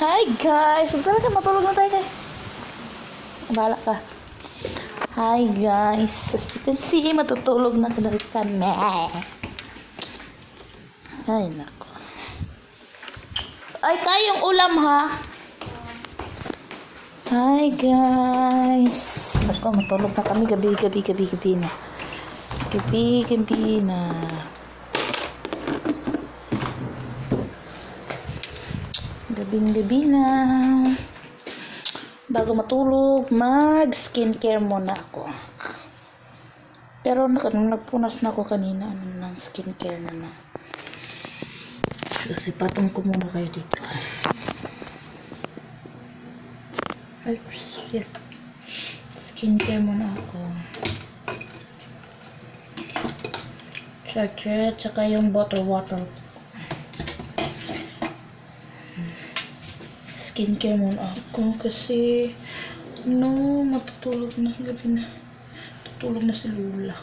Hi guys! Huwag talaga matulog na tayo kay. Bahala ka. Hi guys! As you can see, matutulog na talaga kami. Ay, nako. Ay, kayong ulam ha? Hi guys! Nako, matulog na kami. Gabi, gabi, gabi, gabi na. Gabi, gabi na. Gabing-gabi na. Bago matulog, mag skincare muna ako. Pero nag nagpunas na ako kanina ano, ng skincare na na. Kasi patong ko muna kayo dito. Oops, yeah. Skincare muna ako. Sachet, tsaka yung bottle water skincare muna ako kasi no, matutulog na gabi na. Tutulog na si Lula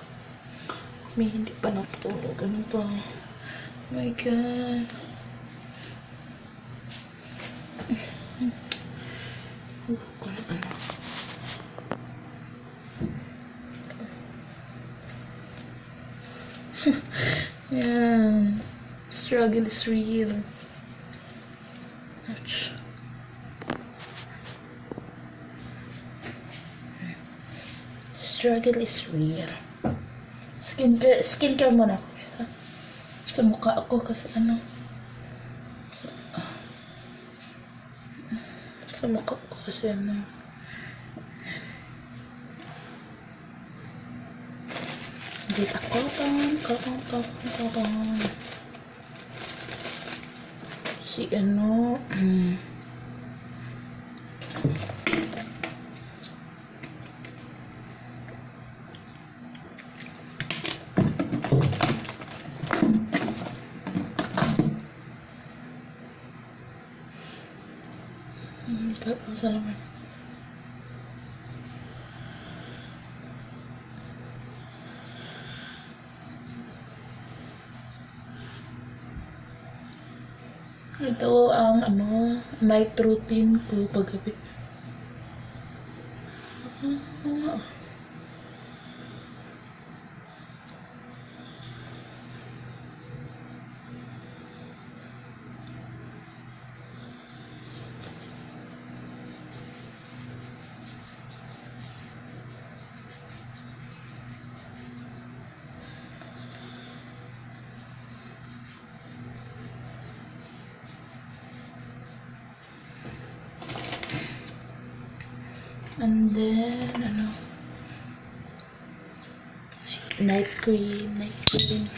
may hindi pa natutulog. Ano ba? Oh my god. Na ano. Struggle is real. Ouch. Struggle is real. Skincare, skincare muna ako. Sa mukha ako kasi ano. Sa, sa mukha ko kasi ano. Dito cotton, cotton, cotton, cotton. Si ano. Hmm, Salamat. Ito ang ano, night routine ko paggabi. Ah. And then, ano, night cream, night cream.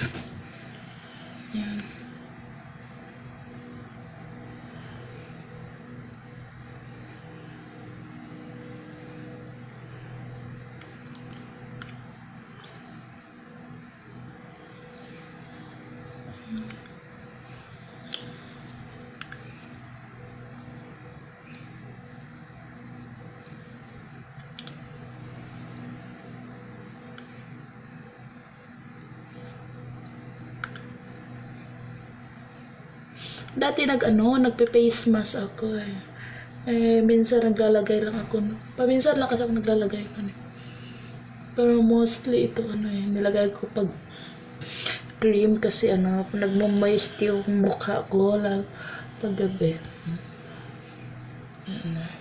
Dati nag ano, nagpe-face mask ako eh. Eh, minsan naglalagay lang ako. Paminsan lang kasi ako naglalagay nun eh. Pero mostly ito ano eh, nilagay ko pag cream kasi ano, nagmamoist yung mukha ko lalo pag gabi. Ano.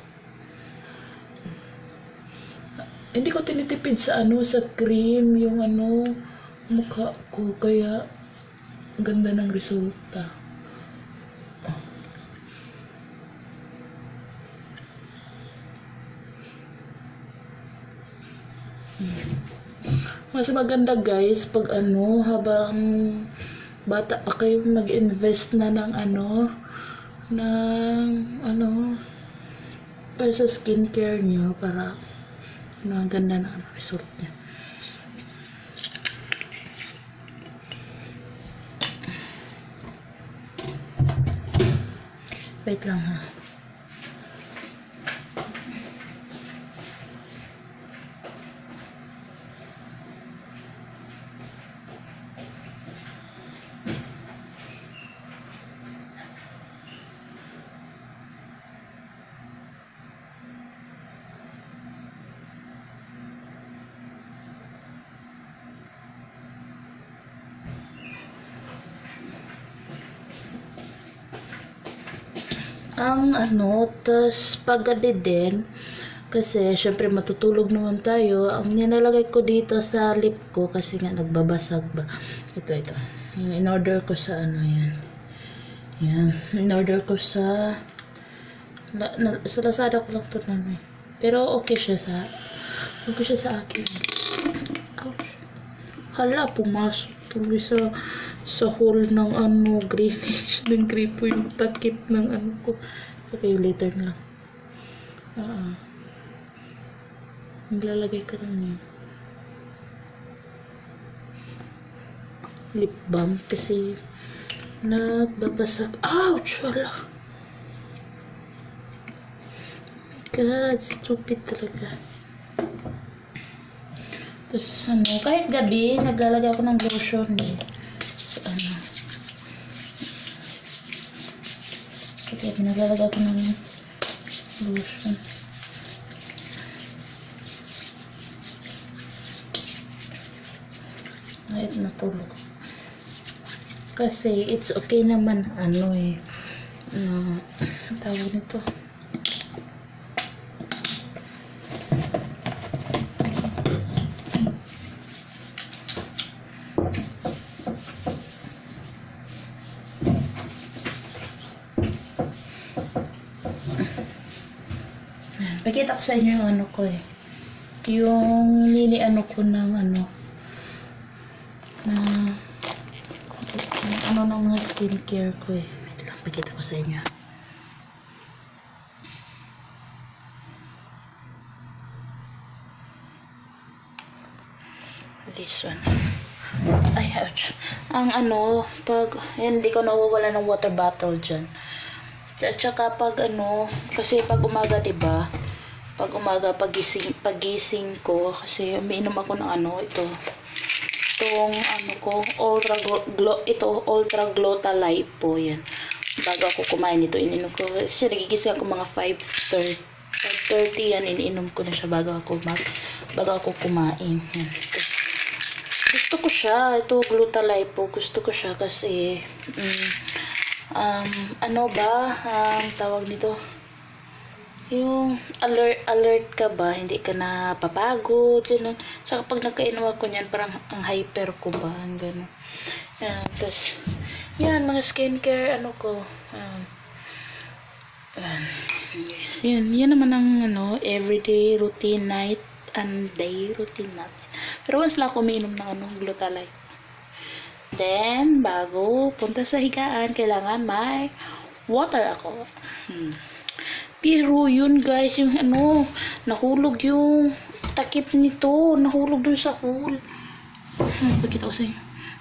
Hindi ko tinitipid sa ano, sa cream, yung ano, mukha ko. Kaya, ganda ng resulta. Mas maganda guys pag ano habang bata pa kayo mag-invest na ng ano ng ano para sa skincare nyo para ano, ganda na ang result niya. Wait lang ha. Ang ano, tas paggabi din, kasi syempre matutulog naman tayo, ang nilalagay ko dito sa lip ko kasi nga nagbabasag ba. Ito, ito. Yung in-order ko sa ano yan. Yan. In-order ko sa la, na, sa Lazada ko lang to na eh. Pero okay siya sa okay siya sa akin. Ouch. Hala, pumasok tuloy sa sa hole ng ano, greenish ng gripo yung takip ng ano ko. So, kayo later na lang. Ah, uh, Maglalagay ka lang niya. Lip balm kasi nagbabasag. Ouch! Wala. Oh my God, stupid talaga. Tapos ano, kahit gabi, naglalagay ako ng lotion eh. So ano. Gabi, naglalagay ako ng lotion. kahit natulog. Kasi it's okay naman ano eh uh, tawag nito Pakita ko sa inyo yung ano ko eh. Yung nili ano ko ng ano na ano ng mga skincare ko eh. Wait lang, pakita ko sa inyo. This one. Ay, ouch. Ang ano, pag, hindi ko nawawala ng water bottle dyan. At saka pag ano, kasi pag umaga, diba, pag umaga, pagising, pagising ko, kasi umiinom ako ng ano, ito, itong ano ko, Ultra Glow, ito, Ultra Glota Light po, yan. Bago ako kumain ito, ininom ko. Kasi nagigising ako mga 5.30. 5.30 yan, iniinom ko na siya bago ako mag, bago ako kumain. Yan. Ito. Gusto ko siya, ito Glota Light po, gusto ko siya kasi, um, um, ano ba, ang um, tawag nito, yung alert alert ka ba? Hindi ka na papagod ganun. Saka pag nagkainom ako niyan parang ang hyper ko ba? Ang ganun. Yan tapos yan mga skincare ano ko um, yan. Yan yan naman ang ano everyday routine night and day routine natin. Pero once lang ako umiinom ng ano glutalite then bago punta sa higaan kailangan may water ako. Hmm pero yun guys, yung ano, nahulog yung takip nito. Nahulog dun sa hole. Hmm, pakita ko sa inyo.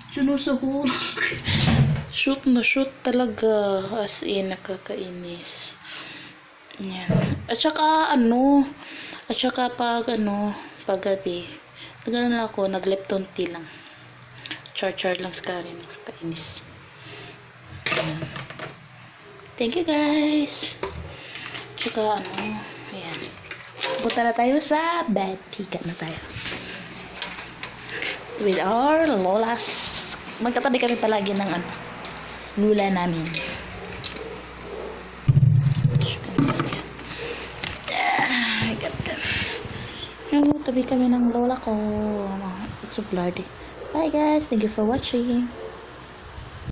Suno sa hole. shoot na shoot talaga. As in, nakakainis. Yan. At saka ano, at saka pag ano, pag gabi, nagano na ako, nag-lepton tea lang. Char-char lang sa karin. Kainis. Yan. Thank you guys. Tsaka ano, ayan. Punta na tayo sa bed. Higa na tayo. With our lolas. Magkatabi kami palagi ng ano, lula namin. Ah, Yung tabi kami ng lola ko. It's so bloody. Bye guys. Thank you for watching.